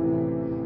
あ!